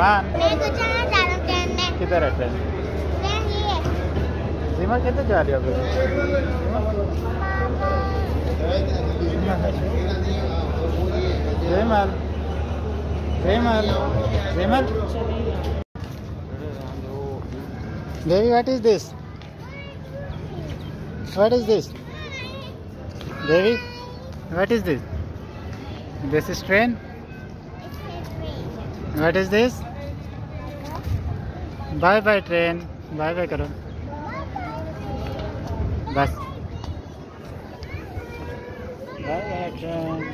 ईमान मैं तो जाना चाह रहा हूँ ट्रेन में किधर है ट्रेन ट्रेन ये है सीमा किधर जा रही हो अभी Zemal. Zemal. Zemal. Devi, what is this? What is this? Devi, what is this? This is train. What is this? Bye bye train bye bye करो। बस। Bye bye train.